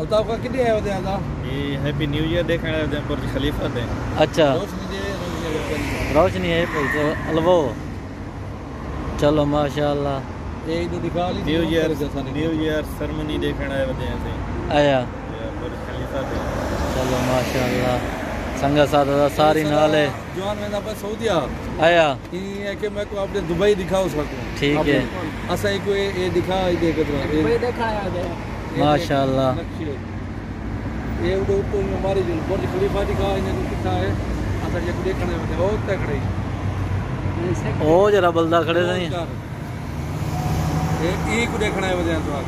का कितने आए होते हैं दा ये हैप्पी न्यू ईयर देखने आए थे बुर्ज खलीफा थे। अच्छा। रोशनी है भाई तो अलवो। चलो माशाल्लाह। ये इधर दिखा ली new year new year ceremony देखने आए थे थे आया। बुर्ज खलीफा थे। चलो माशाल्लाह। संगा सादा दा सारी नाल। है जवान में ना सऊदीया आया। ये है कि मैं को आपने दुबई दिखाओ सकूँ। ठीक है। असा को ये दिखा ये देख तो दुबई दिखाया गया। माशाल्लाह। ये उड़ो उठो में हमारी जो बुर्ज खलीफा दिखा इन्हें किथा है अगर ये देखने में बहुत तगड़े. ओ जरा बलदा खड़े नहीं. ये ई को देखने में जान तो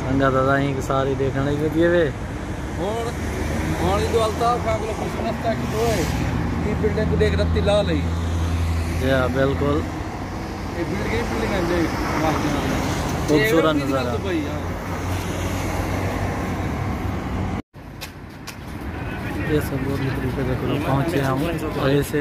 संगा दादा ही के सारी देखने के दिए वे और और जो अल्ताफ का को कुछ नस्ता की तो है ये बिल्डिंग को देख रत्ती लाल है या बिल्कुल. ये बिल्डिंग बिल्डिंग है जी खूबसूरत नज़ारा ये सब बहुत तरीके से करो पहुँचे हम और ऐसे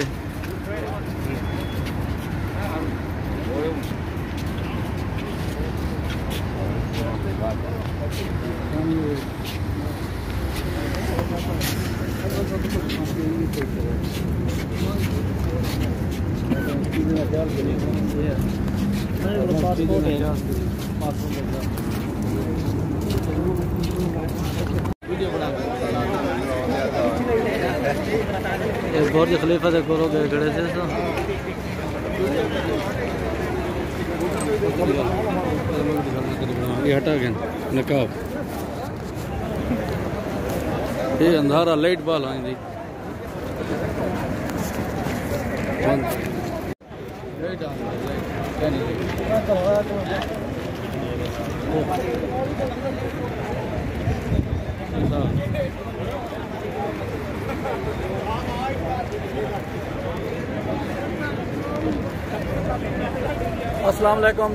Yeah. बुर्ज खलीफा से करो गए खड़े थे तो। ये हटा गया नकाब। ये अंधारा लाइट बाल बंद लाइट आ असलम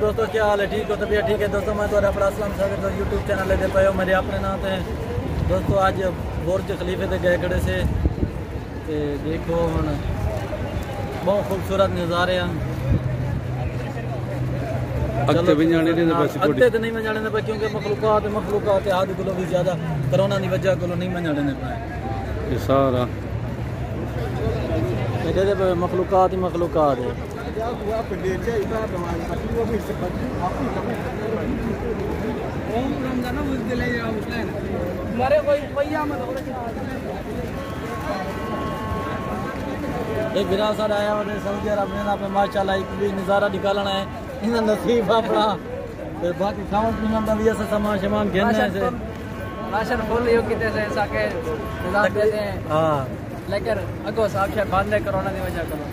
दोस्तों, क्या हाल है? ठीक हो? भैया ठीक है? दोस्तों, मैं थोड़ा अपना असलम सागर तो यूट्यूब चैनल लेते पाए मेरे अपने नाम से दोस्तों अज बुर्ज खलीफे से गए खड़े से। देखो हम बहुत खूबसूरत नज़ारे हैं। ਆ अगते भी जाने नहीं बस ਅੱਤੇ ਤੇ ਨਹੀਂ ਮੈਂ ਜਾਣਦੇ ਪਏ ਕਿਉਂਕਿ ਮਖਲੂਕਾਤ ਮਖਲੂਕਾਤ ਆਦ ਕੋਲੋਂ ਵੀ ਜ਼ਿਆਦਾ ਕਰੋਨਾ ਦੀ ਵਜ੍ਹਾ ਕੋਲੋਂ ਨਹੀਂ ਮੈਂ ਜਾਣਦੇ ਪਏ ये सारा ਇਹਦੇ ਦੇ ਪਏ ਮਖਲੂਕਾਤ ਹੀ ਮਖਲੂਕਾਤ ਹੈ एक बिना सर आया और सऊदी अरब में पे माशाल्लाह एक भी नज़ारा निकालना है इन नसीब अपना फिर बाकी खावन पीवन का भी ऐसा सामान सामान घेरना है राशन फुल योग किते से साके निज़ाम देते हैं हाँ लेकर अगो साक्षात बांधे कोरोना की वजह करो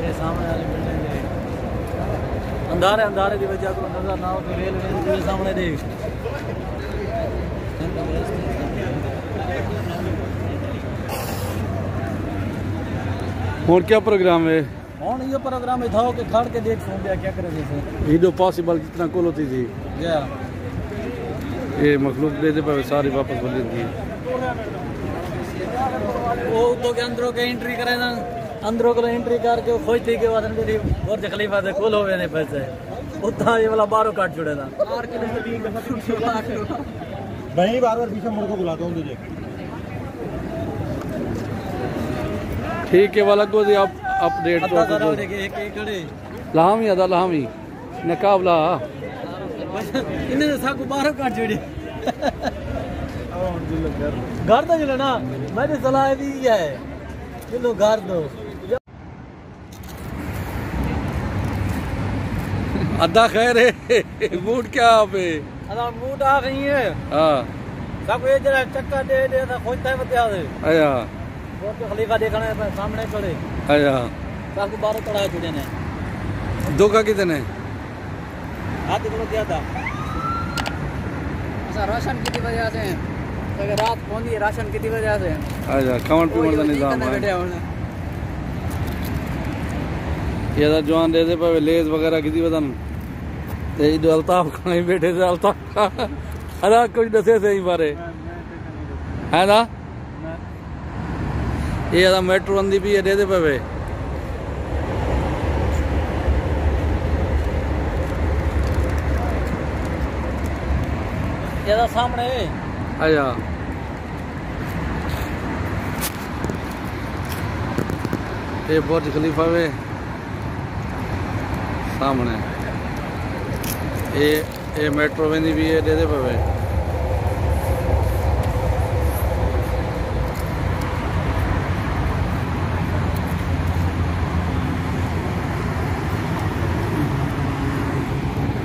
ये सामने वाली बिल्डिंग अंधारे अंधारे की वजह को नज़र ना हो तो रेलवे के सामने देख और क्या प्रोग्राम है? कौन ये प्रोग्राम है था के खड़ के देख सुन लिया क्या करे जैसे वीडियो पॉसिबल जितना कॉल होती थी या ये मखलूक दे दे पर सारी वापस बोल है वो तो के अंदरों के एंट्री करे ना अंदरों को एंट्री करके खोज थी के बाद मेरी बुर्ज खलीफा से खोल होवे ने पैसे उतना ये वाला बारो काट छोड़े था भाई बार बार पीछे मुड़ को बुलाता हूँ तुझे। ठीक है वाला को आप अपडेट तो खड़े लाहमी अदा लाहमी। नकाब ला इन्हें साकू बारो काट छोड़ी घर तो चले ना मैंने सलाह दी है चलो घर दो। अद्दा खैर है मूड क्या आप है? आ गई है। हाँ। सब ये जरा चक्का दे दे तो खोजता है बता दे। आया। बुर्ज खलीफा देखने पे सामने खड़े। सब बारह चढ़ा जुड़े ने। धोखा कितने हाथ को दिया था अच्छा राशन से अगर रात राशन खावन पीवन का निज़ाम है। ये तो जवान दे दे पे लेज वगैरह बदन? अल्ताफ बैठे थे अल्ताफ अरे कुछ दसे सही बारे है ना ये मेट्रो अंदी भी है दे दे पे ये तो सामने है अच्छा ये बुर्ज ये ये मेट्रो वेंदी भी है दे दे पे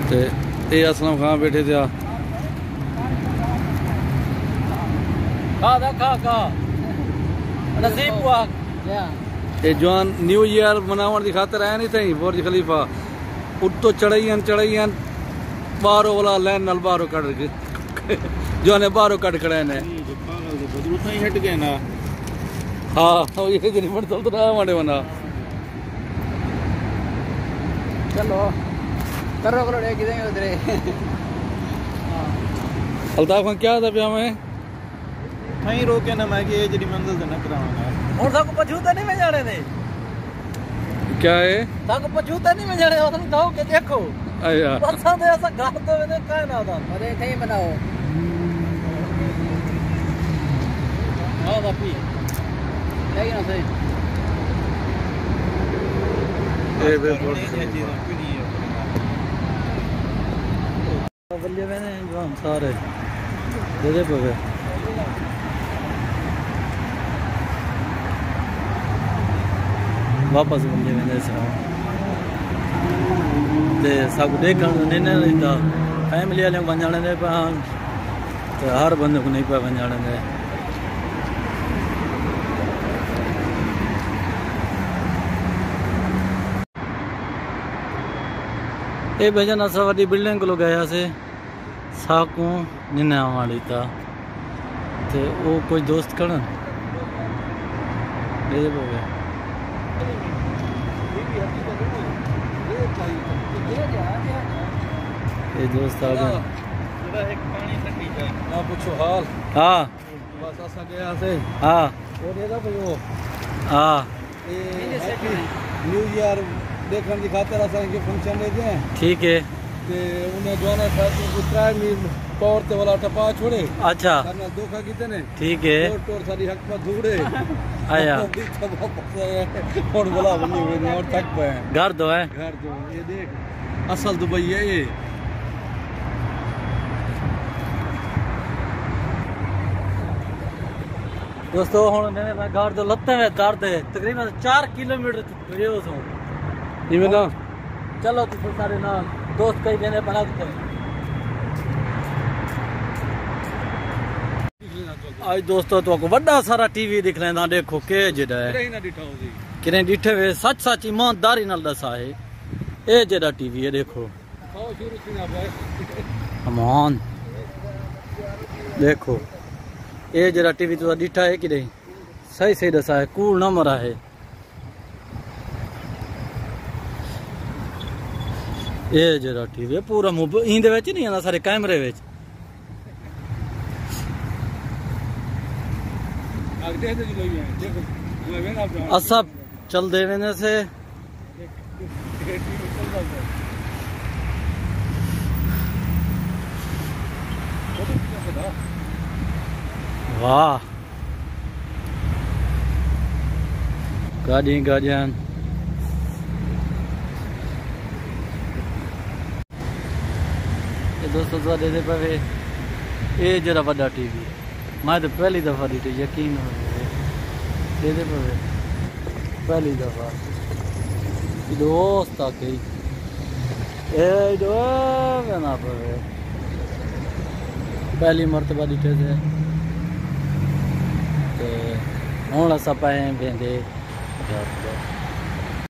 ते ये असलम खां बैठे थे ये। जवान न्यू ईयर मनावण की खातिर आया नहीं थी बुर्ज खलीफा। उतो चढ़ाई चढ़ाई ಬಾರು ಒಲ ಲೈನ್ ನಲ್ಲಿ ಬಾರು ಕಡಕ್ ಜೋನೆ ಬಾರು ಕಡ್ ಕಡೆ ಹಾ ये दिन पर चल रहा हमारे वना चलो करो करो डे किधर उधर। अल्ताफ खान क्या था प्या में? थई रोके ना मैं कि ये जड़ी मंजिल दे ना। करावांगा और ताको पछूता नहीं मैं जाने दे। क्या है? ताको पछूता नहीं मैं जाने वाला तो के देखो। पसंद है ऐसा गाँव तो मैंने कहा ना था अरे नहीं बनाओ हाँ बापी नहीं ना सही ये बिल्कुल बल्ले मैंने जो हम सारे जगह पे गए वापस बंदे मैंने ऐसा सब देखा नहीं रहता फैमिली वाले वञण दे पिया तो हर बंदे को नहीं पिया वञण दे ਇਹ ਭਜਨ ਅਸਾਂ ਵੱਡੀ ਬਿਲਡਿੰਗ ਕੋਲ ਗਿਆ ਸੀ, ਸਾਕੂ ਨਿਨਾ ਵਾਲੀ ਤਾਂ। ਤੇ ਉਹ ਕੋਈ ਦੋਸਤ ਕਰਨ ਇਹ ਬੋਵੇ ये दोस्त आ गए। ना हाँ, पूछो हाल। हाँ। बस असा गया से। हाँ। और ये ना भाई वो। हाँ। न्यू ईयर देखने की खातिर असा के फ़ंक्शन ले गए। ठीक है। ते उने जाना तौर ते वाला टपा छोड़े। अच्छा। करना धोखा ठीक है। सारी हक पर धूड़े आया। और बोला बनी हुई और घर दो है। घर तो दो ये देख असल दुबई है ये। ਦੋਸਤੋ ਹੁਣ ਨੇ ਮੈਂ ਘਰ ਤੋਂ ਲੱਤਾਂ ਵਿੱਚ ਦਰਦ ਹੈ ਤਕਰੀਬਨ 4 ਕਿਲੋਮੀਟਰ ਫਿਰਿਓ ਸੋ ये ना ਚਲੋ ਤੁਸੀਂ ਸਾਰੇ ਨਾਲ ਦੋਸਤ ਕਈ ਕਹਿੰਦੇ ਬਣਾ ਦਿੱਤੇ ਅੱਜ ਦੋਸਤੋ ਤੁਹਾਨੂੰ ਵੱਡਾ ਸਾਰਾ ਟੀਵੀ ਦਿਖ ਲੈਂਦਾ ਦੇਖੋ ਕਿ ਜਿਹੜਾ ਹੈ ही ना दिखाओ जी ਕਿਨੇ ਡਿੱਠੇ ਵੇ ਸੱਚ ਸੱਚ ਇਮਾਨਦਾਰੀ ਨਾਲ ਦੱਸਾ ਹੈ ਇਹ ਜਿਹੜਾ ਟੀਵੀ ਹੈ ਦੇਖੋ खाओ शुरू से ना भाई ਅਮਾਨ ਦੇਖੋ ये जरा टीवी तो डिठा है कि नहीं सही सही दसा है कूल न मरा है ये जरा टीवी है पूरा मोबाइल इंद नहीं आना सारे कैमरे बेच अस चल देवे से वाह। गाड़ी गाड़ियाँ दोस्तों सारे दे पे ये जरा बड़ा टीवी मैं तो पहली दफ़ा दी तो यकीन हो दे पे पहली दफ़ा। दोस्त आके ए ना पे पहली मरतबा दिखे तो थे हूँ अस पाए भेंदे